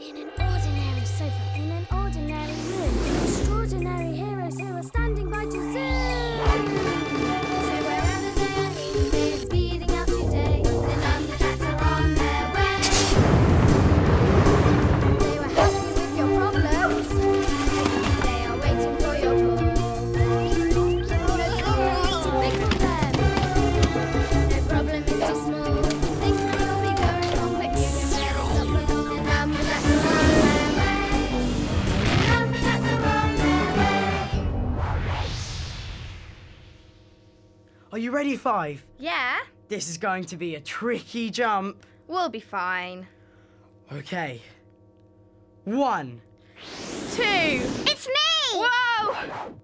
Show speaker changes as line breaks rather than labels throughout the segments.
In an ordinary sofa, in an ordinary room, extraordinary heroes who are standing by to zoom.
Ready, Five?
Yeah,
This is going to be a tricky jump.
we'll be fine.
Okay. One.
Two.
It's me!
Whoa!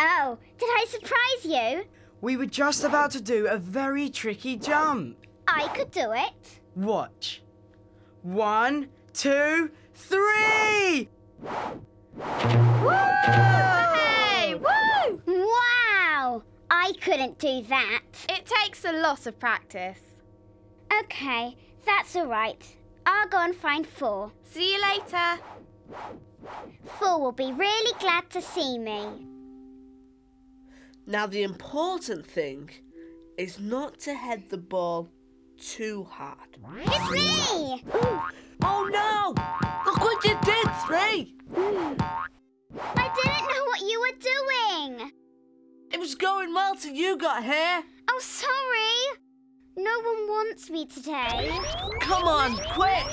Oh, did I surprise you?
We were just about to do a very tricky jump.
I could do it.
Watch. One, two, three!
Hey,
I couldn't do that.
It takes a lot of practice.
Okay, that's all right. I'll go and find Four.
See you later.
Four will be really glad to see me.
Now, the important thing is not to head the ball too hard.
It's me!
Oh no! Look what you did, Three!
I didn't know what you were doing.
It was going well till you got here.
Oh, sorry. No one wants me today.
Come on, quick!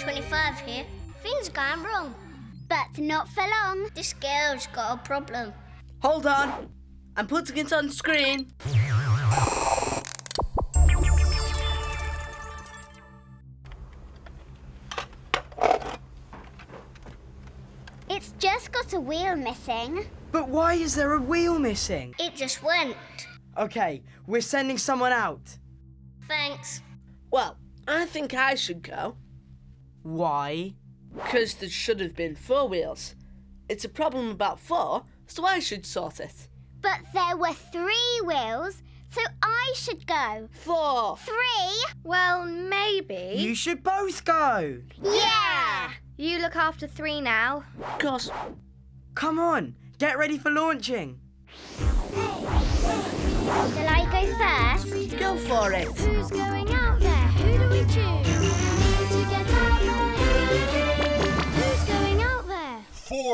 25 here. Things are going wrong.
But not for long.
This girl's got a problem.
Hold on. I'm putting it on screen.
It's just got a wheel missing.
But why is there a wheel missing?
It just went.
Okay, we're sending someone out.
Thanks.
Well, I think I should go.
Why?
Because there should have been four wheels. It's a problem about four, so I should sort it.
But there were three wheels, so I should go.
Four.
Three?
Well, maybe.
You should both go.
Yeah!
You look after three now.
Of course.
Come on, get ready for launching.
Shall I go first?
Go for it.
Who's going out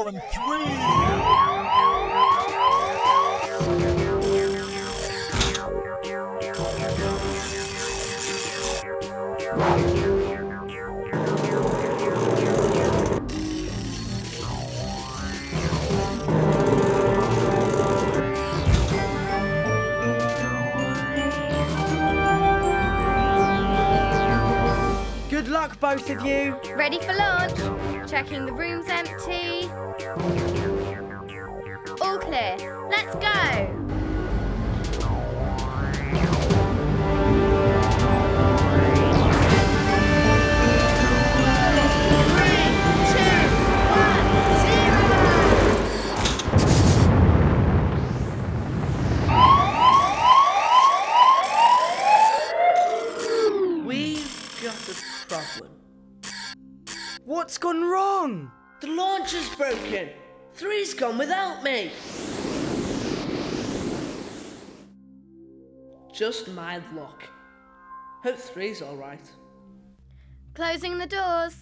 and three.
Both of you.
Ready for launch. Checking the room's empty. All clear. Let's go.
Me. Just my luck. Hope three's all right.
Closing the doors.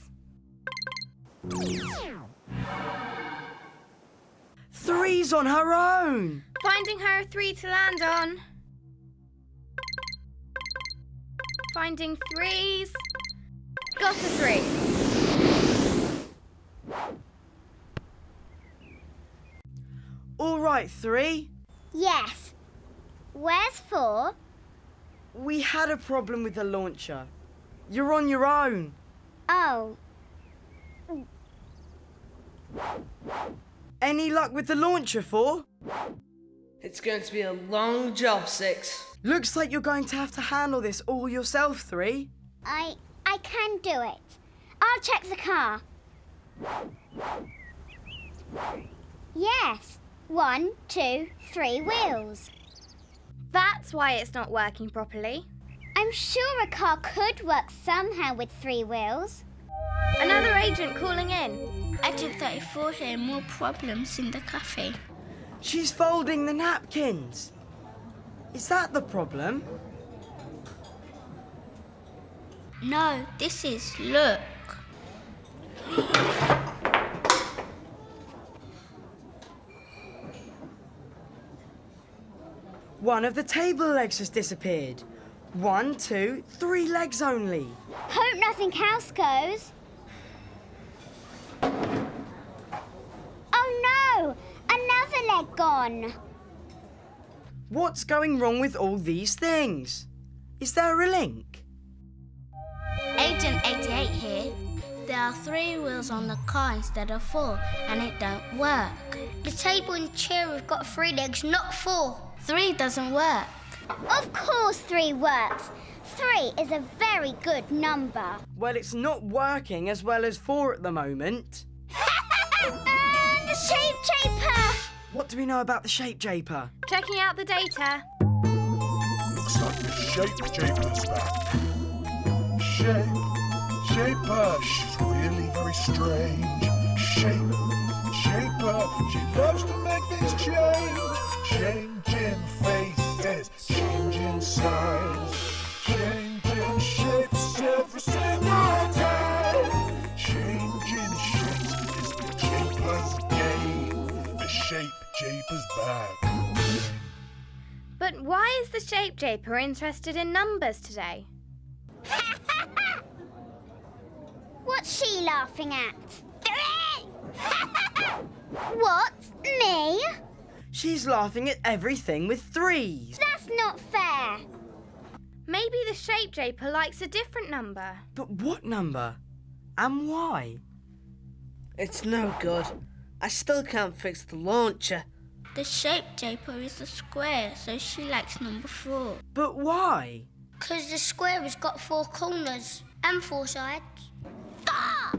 Three's on her own.
Finding her a three to land on. Finding threes. Got a three.
All right, three.
Yes. Where's Four?
We had a problem with the launcher. You're on your own.
Oh.
Any luck with the launcher, Four?
It's going to be a long job, Six.
Looks like you're going to have to handle this all yourself, Three.
I I can do it. I'll check the car. Yes. One, two, three wheels.
That's why it's not working properly.
I'm sure a car could work somehow with three wheels.
Another agent calling in.
Agent 34 here, more problems in the cafe.
She's folding the napkins. Is that the problem?
No, this is, look.
One of the table legs has disappeared. One, two, three legs only.
Hope nothing else goes. Oh no! Another leg gone.
What's going wrong with all these things? Is there a link?
Agent 88 here. There are three wheels on the car instead of four, and it don't work. The table and chair have got three legs, not four. Three doesn't work.
Of course, three works. Three is a very good number.
Well, it's not working as well as four at the moment.
and uh, the shape Japer!
What do we know about the shape japer?
Checking out the data.
Looks like the shape Japer's back. Shape, Japer, she's really very strange. Shape, Japer, she loves to make things change. Changing faces, changing size, changing shapes every single day. Changing shapes is the Japer's game. The shape Japer's back.
But why is the shape japer interested in numbers today?
What's she laughing at? what? Me?
She's laughing at everything with threes.
That's not fair.
Maybe the shape japer likes a different number.
But what number? And why?
It's no good. I still can't fix the launcher.
The shape Japer is a square, so she likes number four.
But why?
Because the square has got four corners and four sides. Ah!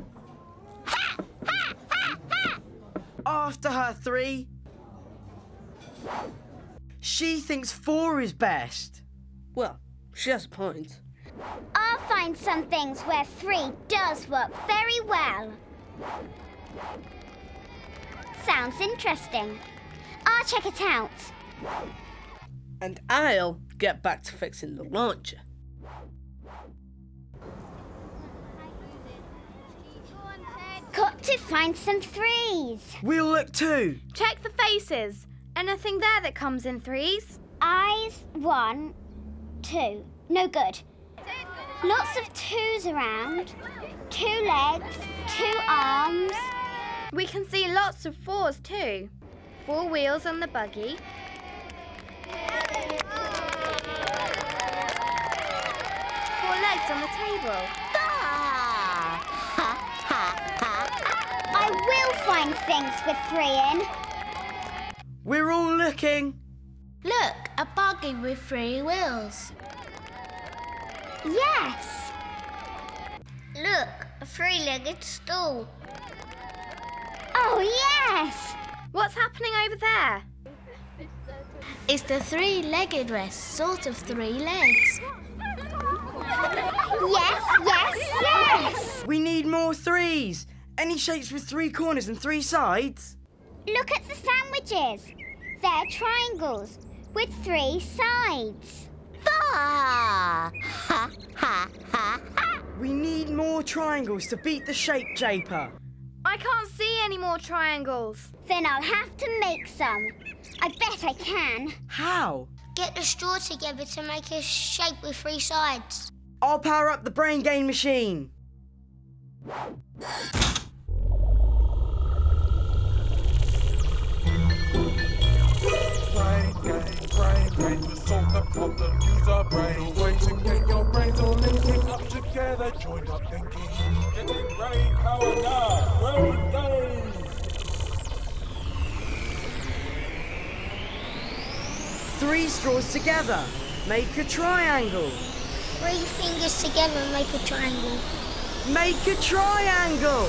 After her three. She thinks four is best.
Well, she has a point.
I'll find some things where three does work very well. Sounds interesting. I'll check it out.
And I'll get back to fixing the launcher.
Got to find some threes.
We'll look too.
Check the faces. Anything there that comes in threes?
Eyes, one, two. No good. Lots of twos around. Two legs, two arms.
We can see lots of fours too. Four wheels on the buggy. Four legs on the table. Ah!
I will find things with three in.
We're all looking.
Look, a buggy with three wheels.
Yes.
Look, a three-legged stool.
Oh, yes.
What's happening over there?
It's the three-legged rest, sort of three legs.
Yes, yes, yes.
We need more threes. Any shapes with three corners and three sides?
Look at the sandwiches. They're triangles with three sides. Ha, ha, ha, ha.
We need more triangles to beat the shape japer.
I can't see any more triangles.
Then I'll have to make some. I bet I can.
How?
Get the straw together to make a shape with three sides.
I'll power up the brain gain machine.
The way to get your brains all up together. Joined up thinking. Getting brain power now.
Three straws together. Make a triangle.
Three fingers together make a triangle.
Make a triangle.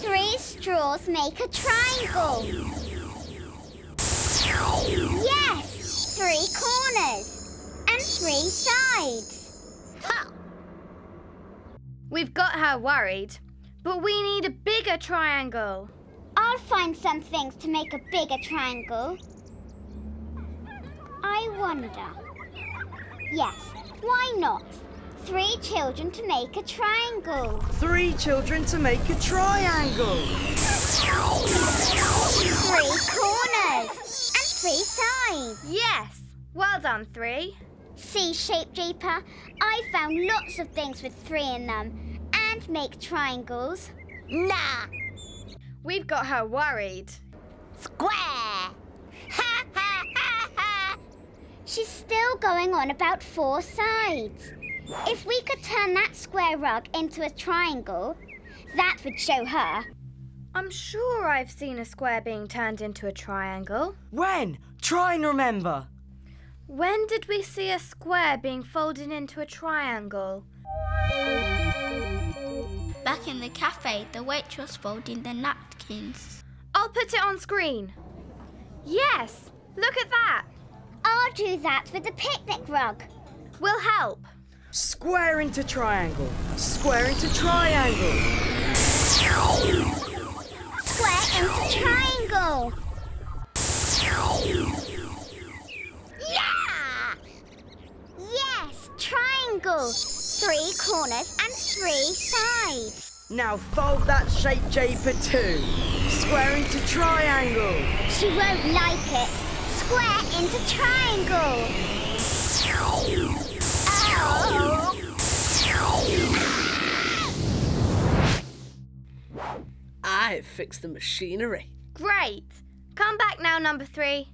Three straws make a triangle. Yes! Three corners and three sides.
Ha!
We've got her worried, but we need a bigger triangle.
I'll find some things to make a bigger triangle. I wonder. Yes, why not? Three children to make a triangle.
Three children to make a triangle.
Three corners and three sides.
Yes! Well done, three.
See, Shape Japer, I found lots of things with three in them and make triangles.
Nah!
We've got her worried.
Square! Ha ha ha ha!
She's still going on about four sides. If we could turn that square rug into a triangle, that would show her.
I'm sure I've seen a square being turned into a triangle.
When? Try and remember.
When did we see a square being folded into a triangle?
Back in the cafe, the waitress folding the napkins.
I'll put it on screen. Yes! Look at that!
I'll do that with the picnic rug.
We'll help.
Square into triangle. Square into triangle.
Square into triangle.
Yeah!
Yes, triangle. Three corners and three sides.
Now fold that shape japer too. Square into triangle.
She won't like it. Square into triangle.
I've fixed the machinery.
Great! Come back now, number three.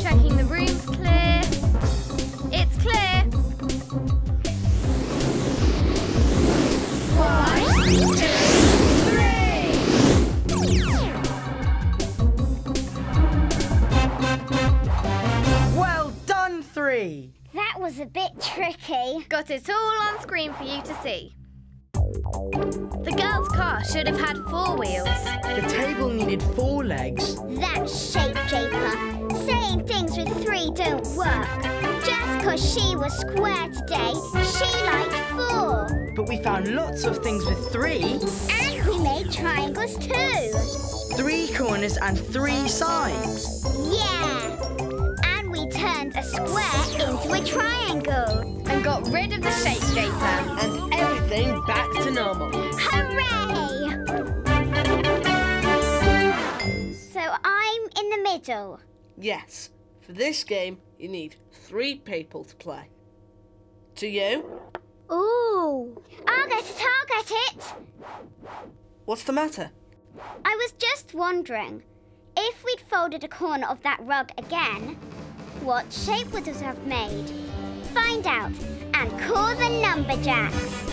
Checking the room's clear. It's clear. One, two, three.
Well done, three.
That was a bit tricky.
Got it all on screen for you to see. The girl's car should have had four wheels.
The table needed four legs.
That shape japer. Saying things with three don't work. Just 'cause she was square today, she liked four.
But we found lots of things with three.
And we made triangles too.
Three corners and three sides.
Yeah. And we turned a square into a triangle.
And got rid of the shape japer.
And everything back to normal.
Hooray! So I'm in the middle.
Yes, for this game, you need three people to play. To you,
Ooh. I'll get it, I'll get it.
what's the matter?
I was just wondering, if we'd folded a corner of that rug again, what shape would it have made? Find out and call the Numberjacks.